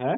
है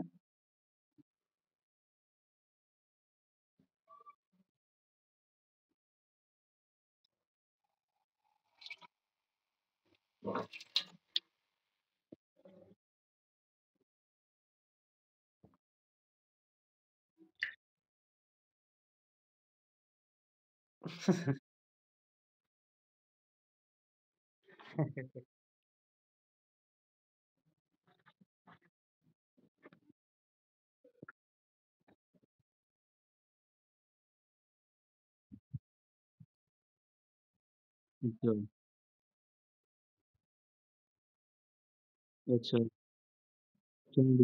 अच्छा अच्छा सुन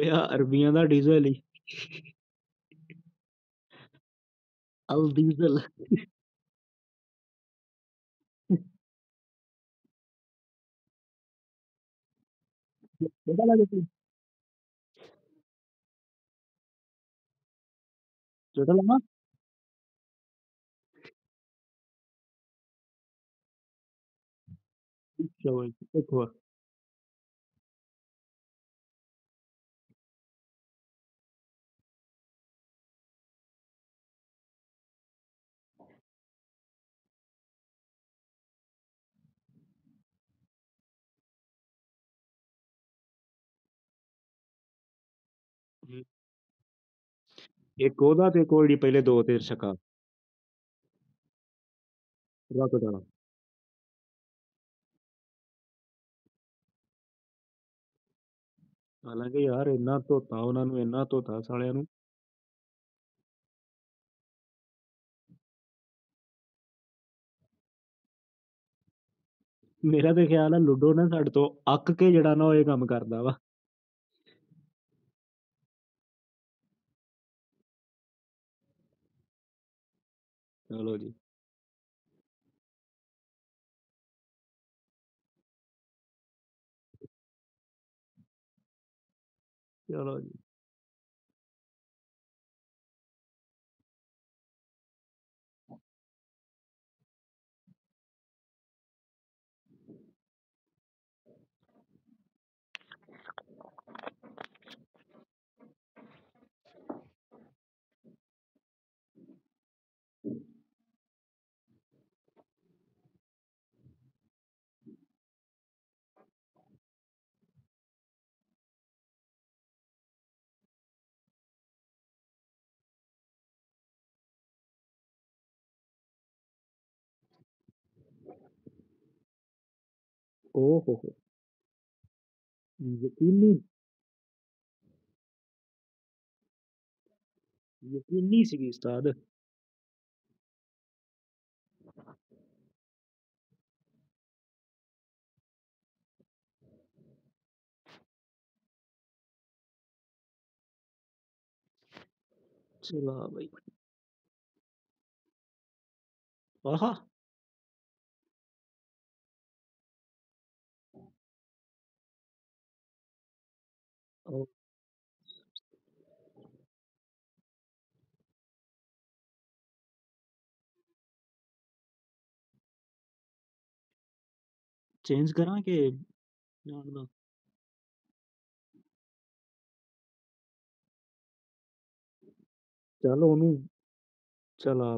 लिया ओए अरबियाँ दा डीजल ही। अल डीजल। पता लगा तू छोटा लगा अच्छा भाई ਇੱਕ ਉਹਦਾ ਤੇ ਕੋਈ ਉਹ ਪਹਿਲੇ ਦੋ ਤੇ ਛਕਾ ਰੱਖਦਾ ਹਾਲਾਂਕਿ ਯਾਰ ਇੰਨਾ ਧੋਤਾ ਉਹਨਾਂ ਨੂੰ, ਇੰਨਾ ਧੋਤਾ ਸਾਲਿਆਂ ਨੂੰ। ਮੇਰਾ ਤੇ ਖਿਆਲ ਆ ਲੂਡੋ ਨਾ ਸਾਡੇ ਤੋਂ ਅੱਕ ਕੇ ਜਿਹੜਾ ਨਾ ਉਹ ਇਹ ਕੰਮ ਕਰਦਾ ਵਾ। ਚਲੋ ਜੀ। ਚਲੋ ਜੀ। ਓ ਹੋ ਹੋ ਯਕੀਨੀ ਯਕੀਨੀ ਸੀਗੀ ਉਸਤਾਦ ਚਲਾ ਬਈ ਆਹਾ चेंज करा के जान दो चल ओनू चला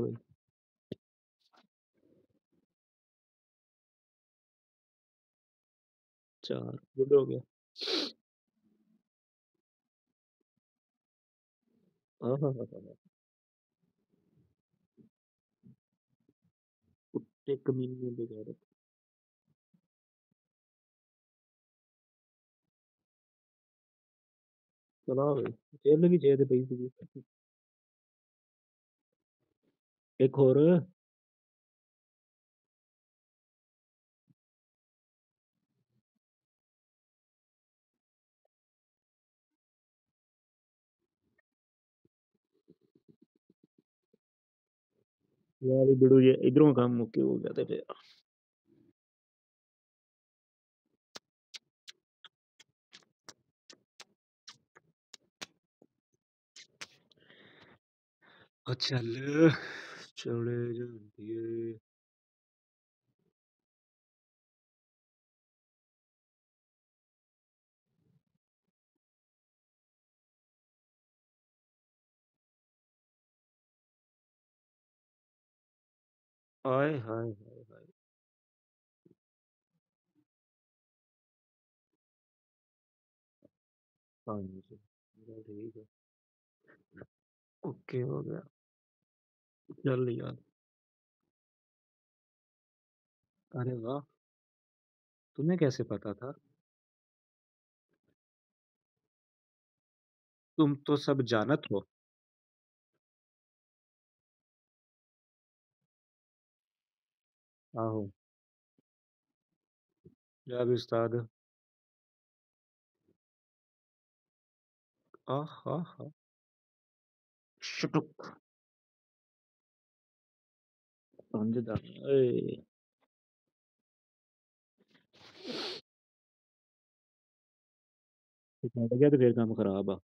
चार गुड हो गया। हाँ, हाँ, हाँ, कमीने ਕੁੱਤੇ ਕਮੀਨੇ ਦੇ ਘਰ ਚਲਾ ਬਈ ਚੱਲ ਵੀ ਜੇ ਤੇ ਪਈ ਸੀਗੀ ਇੱਕ ਹੋਰ ਯਾਰ ਇਹ ਬਿੜੂ ਜੇ ਇਧਰੋਂ ਕੰਮ ਮੁੱਕੇ ਹੋ ਗਿਆ ਤੇ अच्छा, चल चले जाए हाय हाय हाय हाय। हाँ जी ठीक है। ओके हो गया। चल यार अरे वाह! तुम्हें कैसे पता था? तुम तो सब जानत हो। आहो। उस्ताद। आह गया तो फिर काम खराब आ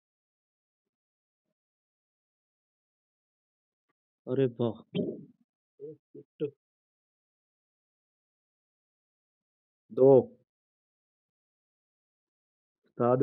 अरे वाह दो उस्ताद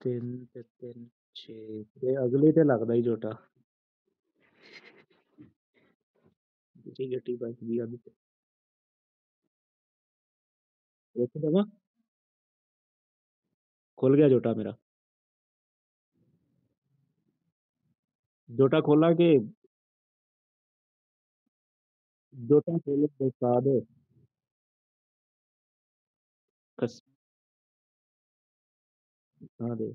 ਤਿੰਨ ਤੇ ਤਿੰਨ ਛੇ ਤੇ ਅਗਲੇ ਤੇ ਲੱਗਦਾ ਹੀ ਝੋਟਾ ਜੀ ਗੱਟੀ ਬਚ ਗਈ ਅਬ ਇੱਕ ਦਵਾ खुल गया जोटा मेरा जोटा खोला के जोटा खोले तो उस्ताद कस हाँ दे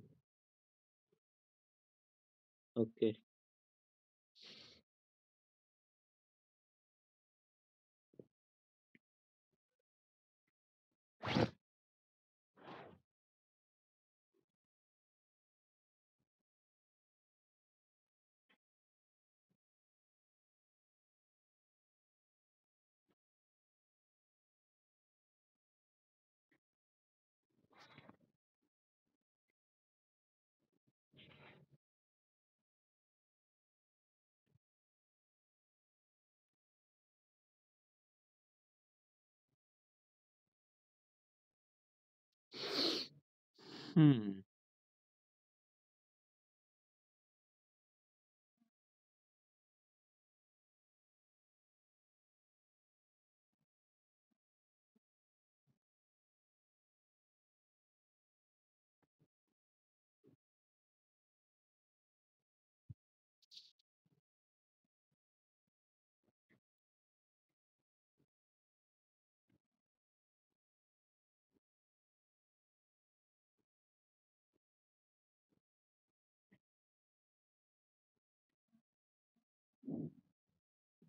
ओके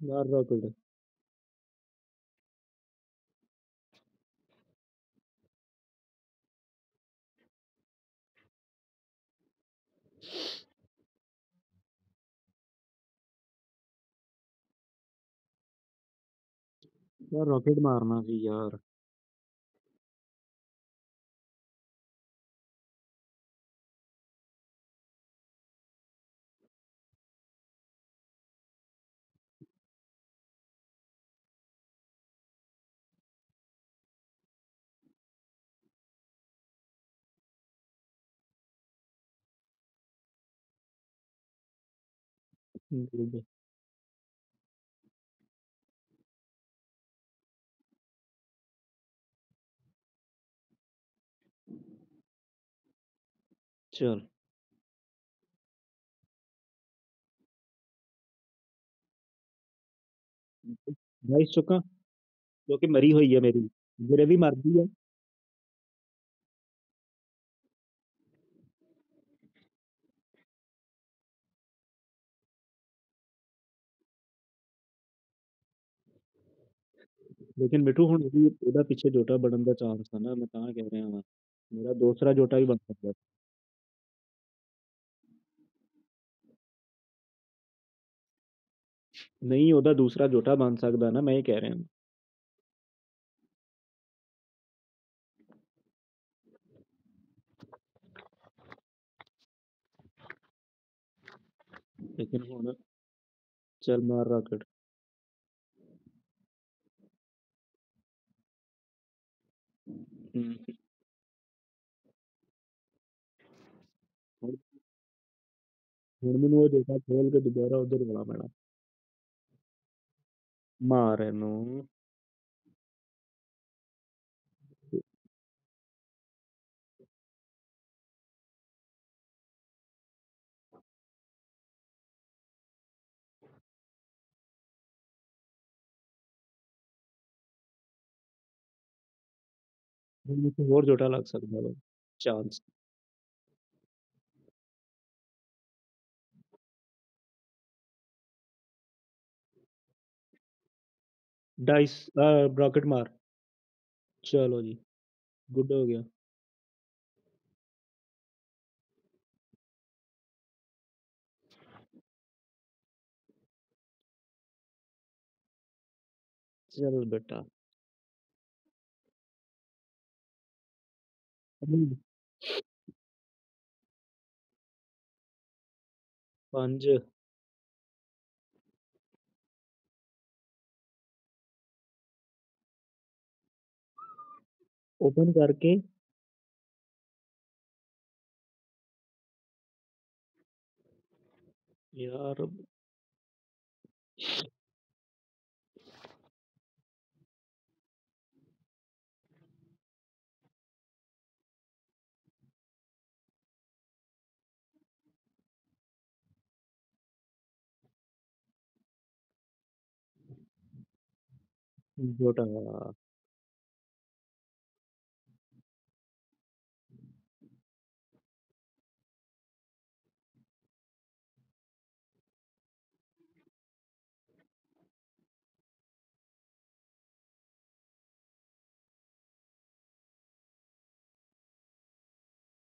मार रॉकेट यार रॉकेट मारना थी यार। चल। ढाई सौ क्योंकि मरी हुई है मेरी, मेरे भी मर गई है। लेकिन मिट्ठू हून मिगी ओह्दा जोटा बनन दा चांस हा ना मैं तां कह रेहा वां, मेरा दूसरा जोटा भी बन सकदा था। नहीं ओह्दा दूसरा जोटा बन सकदा ना, मैं ये कह रहा हूँ। लेकिन हून चल मार राकेट। ਹੁਣ ਮੈਨੂੰ ਉਹ वो देखा खोल के दोबारा उधर मुड़ा मैडम। मारे ਮੈਨੂੰ ਹੋਰ ਜੋਟਾ ਲੱਗ ਸਕਦਾ ਵਾ ਚਾਂਸ डाइस ब्रॉकेट मार चलो जी गुड हो गया चल बेटा पंज ओपन करके यार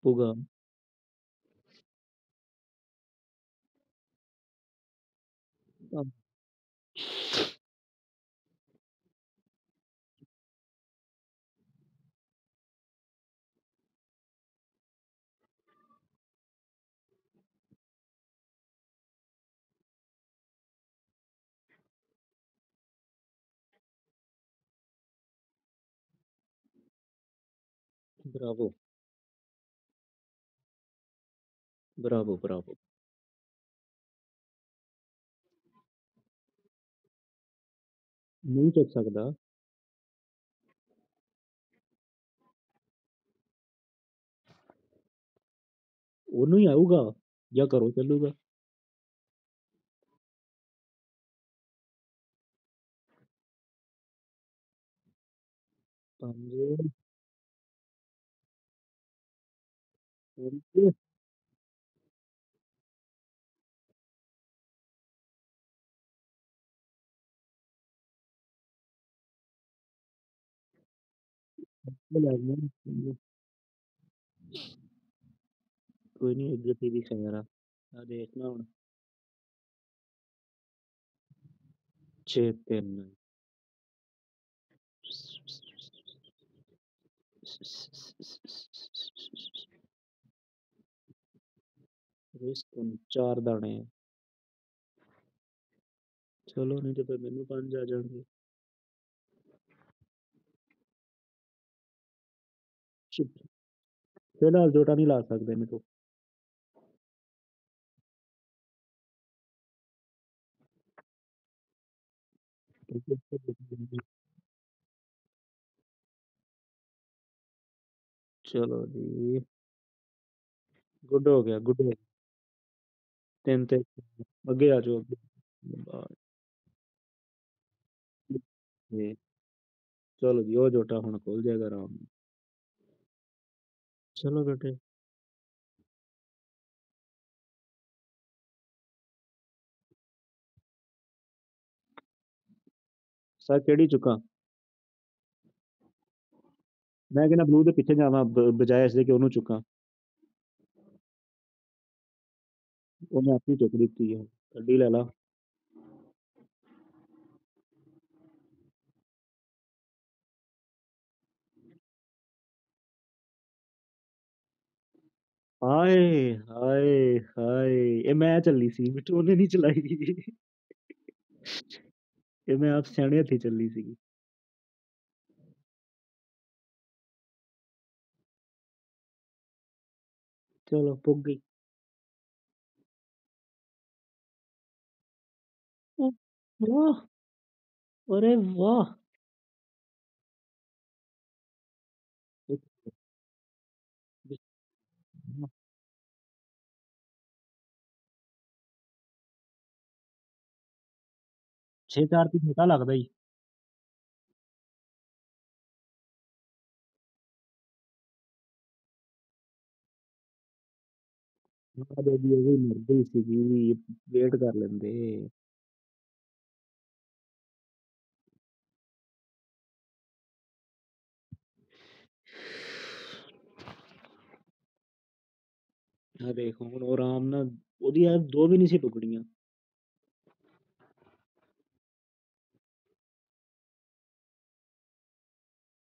होगा अब Bravo, bravo, bravo. ਨਹੀਂ ਚੱਕ ਸਕਦਾ। ਉਹਨੂੰ ਹੀ ਆਊਗਾ ਜਾਂ ਘਰੋਂ ਚੱਲੂਗਾ। ਪੰਜ कोई नहीं, एक गतिविधि देखना होगा। चेतन। इसकुन चार दाने है। चलो, नहीं तो फिर मैनू पंज आ जाणगे फ़िलहाल जोटा नहीं ला सकते मेरे को। चलो जी। गुड हो गया, गुड हो गया। ਤਿੰਨ ਤੇ ਅੱਗੇ ਆ ਜਾਓ ਅੱਗੇ। ਤੇ ਚਲੋ ਜੀ ਉਹ ਜੋਟਾ ਹੁਣ ਖੁੱਲ ਜਾਏਗਾ ਆਰਾਮ ਨਾਲ। ਚਲੋ ਬੇਟੇ। ਸਰ ਕਿਹੜੀ ਚੁੱਕਾਂ? ਮੈਂ ਕਹਿੰਦਾ ਬਲੂ ਦੇ ਪਿੱਛੇ ਜਾਵਾਂ ਬ- ਬਜਾਏ ਇਸ ਦੇ ਕਿ ਉਹਨੂੰ ਚੁੱਕਾਂ। उन्हें अपनी आपूं दी है। ऐ कड्ढी लैला हाय हाय हाय। ये मैं चली सी मिठू उन्हें नहीं चलाई ये मैं आप सियाने हत्थी चली सी। चलो, पुग गई। ਗਈ ਉਹ, ਵਾਹ ਅਰੇ ਵਾਹ ਛੇ ਚਾਰ ਤੇ ਛੋਟਾ ਲੱਗਦਾ ਹੀ ਨਾ ਬੇਬੀ ਉਹ ਵੀ ਮਰਦੀ ਸੀਗੀ ਵੇਟ ਕਰ ਲੈਂਦੇ ਆ ਦੇਖ ਹੁਣ ਉਹ ਆਰਾਮ ਨਾਲ ਉਹਦੀ ਆ ਦੋ ਵੀ ਨਹੀਂ ਸੀ ਟੁਕੜੀਆਂ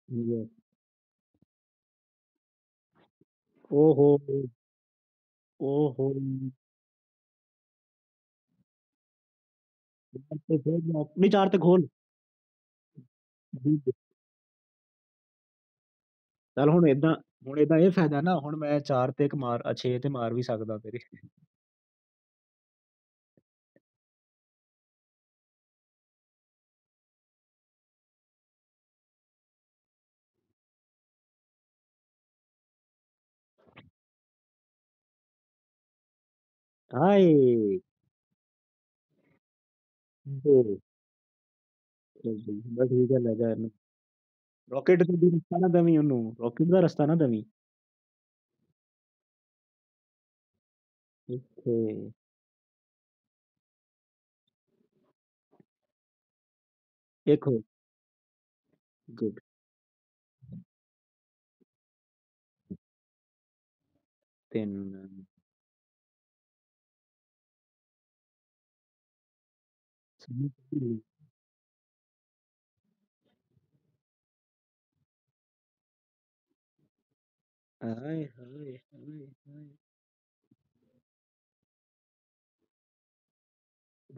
Yes. ਓਹੋ ਓਹੋ ਤੇ ਫਿਰ ਮੈਂ ਆਪਣੀ ਚਾਰ ਤੇ ਖੋਲ ਚੱਲ ਹੁਣ ਏਦਾਂ ਹੁਣ ਏਦਾਂ ਇਹ ਫਾਇਦਾ ਨਾ ਹੁਣ ਮੈਂ ਚਾਰ ਤੇ ਇੱਕ ਮਾਰ ਅ, ਛੇ ਤੇ ਮਾਰ ਵੀ ਸਕਦਾ ਤੇਰੇ ਹਾਏ ਦੋ ਚੱਲ ਜੀ, ਬਸ ਠੀਕ ਹੈ ਲੈ रॉकेटचा बीम असताना दमी यूनो रॉकेटवर असताना दमी ओके. एक हो. Good. Then uh, Hi, hi, hi, hi.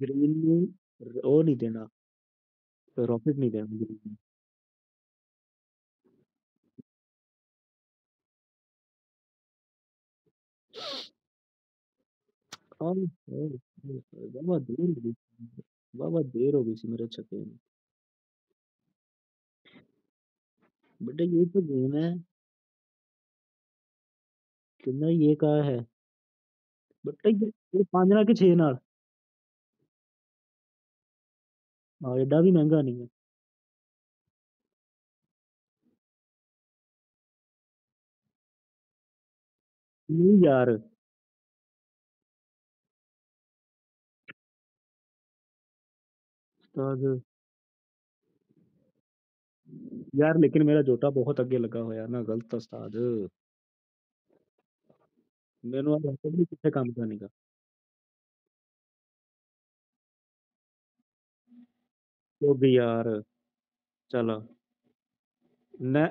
Green में वो नहीं देना रॉकेट नहीं देना ग्रीन में ओह, ओह, बाबा देर हो गई बाबा देर हो गई मेरे छपे में। बेटा ये तो गेम है। तुमने ये कहा है? बेटा ये ये 5 के 6 अनार। हाँ, एड्डा भी महँगा नहीं है। नहीं यार। ਉਸਤਾਦ ਯਾਰ ਲੇਕਿਨ ਮੇਰਾ ਜੋਟਾ ਬਹੁਤ ਅੱਗੇ ਲੱਗਾ ਹੋਇਆ ਨਾ ਗਲਤ ਉਸਤਾਦ ਮੈਨੂੰ ਆ ਲੱਗਦਾ ਵੀ ਕਿੱਥੇ ਕੰਮ ਕਰਨੇਗਾ ਉਹ ਵੀ ਯਾਰ ਚਲੋ ਨਾ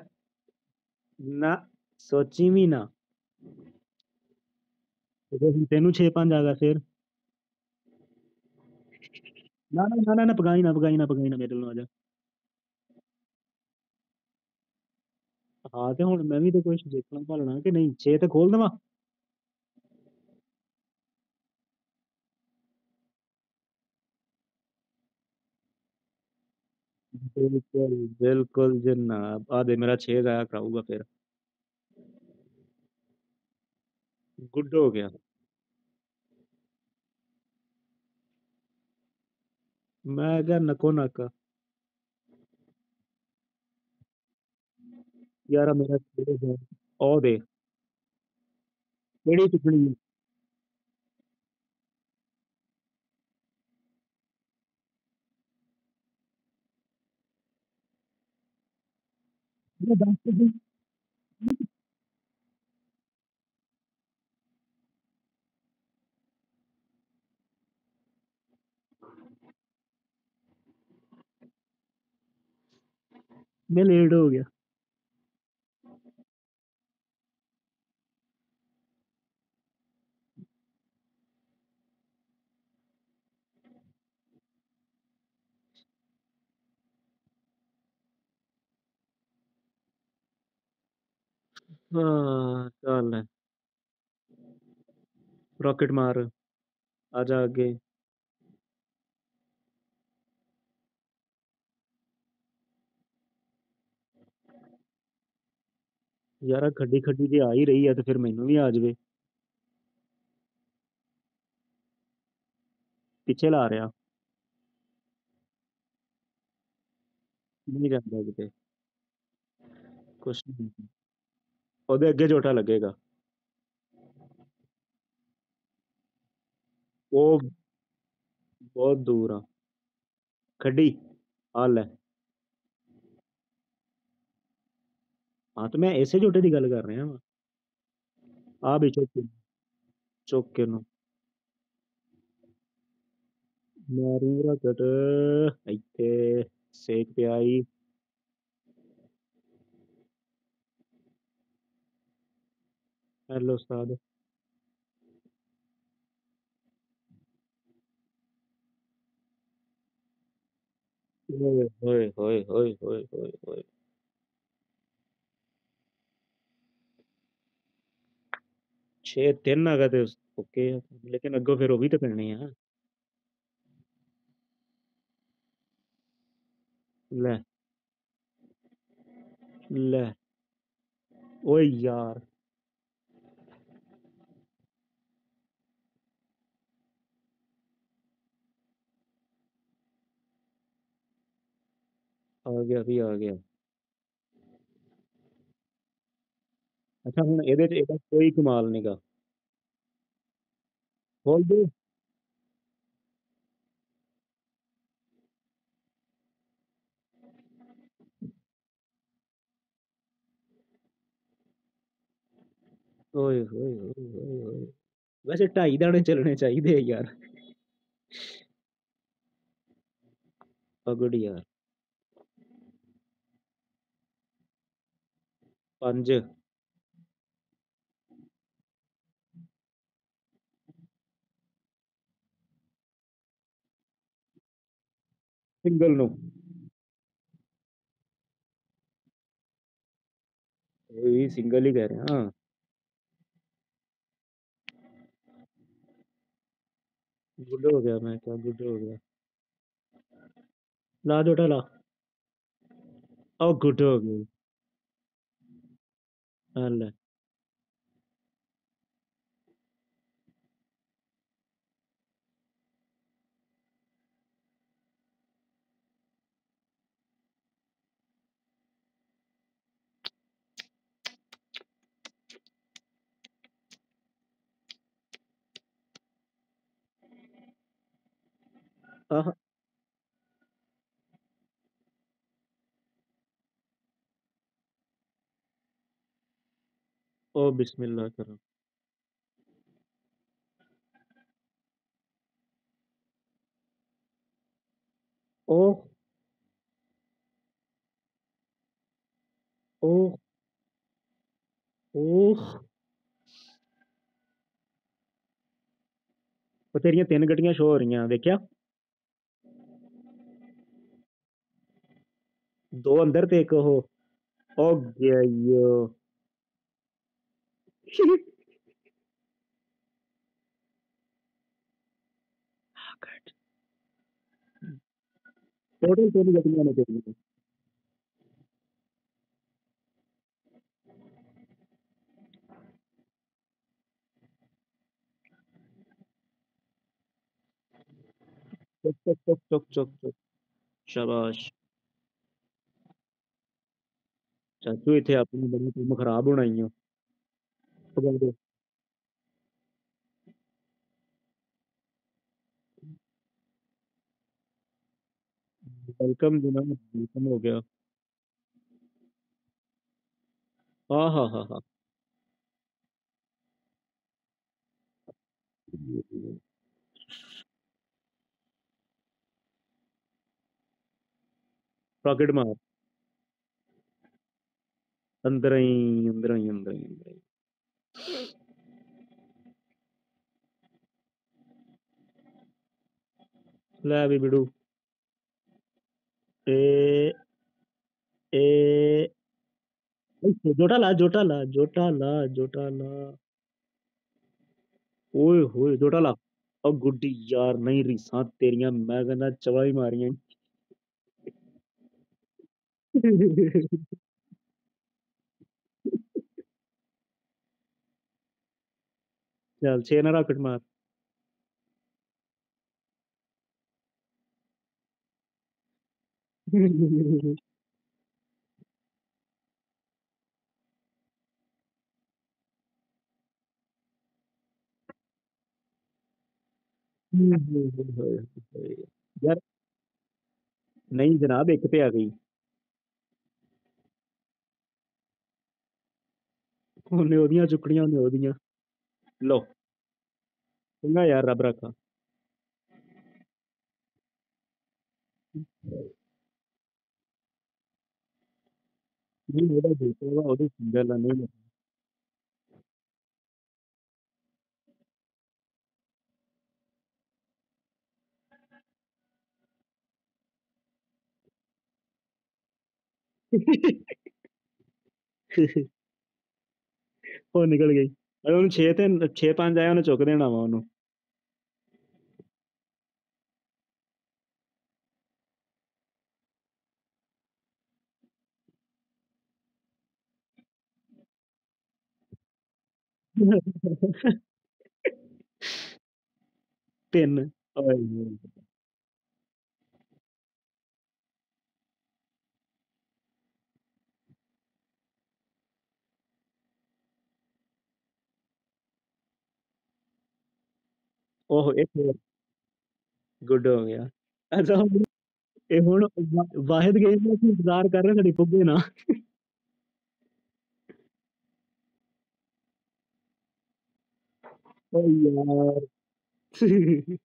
ਨਾ ਸੋਚੀ ਵੀ ਨਾ ਜੇ ਹੁਣ ਤੈਨੂੰ 6 5 ਆ ਗਿਆ ਫਿਰ ना ना ना ना ना ना पकाई ना पकाई ना मेरे नाल आजा हाँ ते हुन मैं भी तो कुछ देखना भालना कि नहीं छे ते खोल देवां बिल्कुल, बिल्कुल जनाब। आ दे मेरा 6 ज़ाया कराऊँगा फिर। गुड हो गया। नको नक यार मेरा छह है। ओ दे केड़ी चुकनी मैं दस तो दी मैं लेट हो गया। हाँ चल रॉकेट मार आजा आगे। यार खड्डी खड्डी जे आ ही रही है तो फिर मैनू भी आ जावे पिछे ला रहा नहीं जाता किते कुछ नहीं ओदे अगे झोटा लगेगा वो बहुत दूर आ खड्डी हाल है हाँ तो मैं ऐसे झोटे की गल कर रहा वा आ भी चौके चौके नु मारू रकट ਇੱਥੇ ਸੇਕ ਪਿਆਈ हेलो उस्ताद ओए होए होए होए होए होए होए छे तीन अगर ते ओके लेकिन अगो फिर वो भी तो करनी है ले ले ओए यार आ गया भी आ गया अच्छा ਹੁਣ ਇਹਦੇ ਚ ਇਹਦਾ ਕੋਈ ਕਮਾਲ खोल दूँ ओए होए होए होए वैसे ढाई दाने चलने चाहिए यार। पगड़ यार। पंज। सिंगल नो ये सिंगल ही कह रहे हैं हाँ। गुड हो गया मैं क्या गुड हो गया। ला दो ला। ओ गुड हो गई। अल्लाह Uh-huh. ओ बिस्मिल्लाह करो ओ ओ ओ तेरिया तीन गड्डिया शो हो रही देखिया? दो अंदर फेंक हो। ओ गयो टोटल तो नहीं कितने आने चाहिए चुक चुक चुक चुक चुक शाबाश। ਚਾਚੂ ਇੱਥੇ ਆਪਣੀ ਬੜੀ ਕੰਮ ਖ਼ਰਾਬ ਹੋਣਾ ਈ ਓ। ਵੈਲਕਮ ਜਨਾਬ, ਵੈਲਕਮ ਹੋ ਗਿਆ। ਆਹਾਹਾਹਾ! ਰੌਕੇਟ ਮਾਰ। ਅੰਦਰਾਂ ਹੀ, ਅੰਦਰਾਂ ਹੀ, ਅੰਦਰਾਂ ਹੀ, ਅੰਦਰਾਂ ਹੀ। ਲੈ ਵੀ ਬਿੜੂ। ਏ ਏ ਜੋਟਾ ਲਾ, ਜੋਟਾ ਲਾ, ਜੋਟਾ ਲਾ, ਜੋਟਾ ਲਾ। ਓਏ ਹੋਏ! ਜੋਟਾ ਲਾ। ਓ ਗੁੱਡੀ ਯਾਰ ਨਹੀਂ ਰੀਸਾਂ ਤੇਰੀਆਂ ਮੈਂ ਕਹਿੰਦਾ ਚਵਾ ਹੀ ਮਾਰੀਆਂ ਈ। ਚੱਲ 6 ਨਾਲ ਰਾਕਟ ਮਾਰ। ਯਾਰ ਨਹੀਂ ਜਨਾਬ ਇੱਕ ਤੇ ਆ ਗਈ। ਉਹਨੇ ਉਹਦੀਆਂ ਚੁੱਕਣੀਆਂ ਉਹਨੇ ਉਹਦੀਆਂ। लो। सुनना यार रबरा का जी मेरा बेटा वा ओदी सिंगल नहीं है वो निकल गई। ਗਈ। ਉਹਨੂੰ 6 ਤੇ 6-5 ਆਇਆ ਉਹਨੇ ਚੁੱਕ ਦੇਣਾ ਵਾ ਉਹਨੂੰ। ਤਿੰਨ ਓਏ ਹੋਏ ओह! एक गुड हो गया। अच्छा हुण ए वाहिद गेम इंतज़ार कर रहे साढ़ी पुज्जे ना। ओ यार!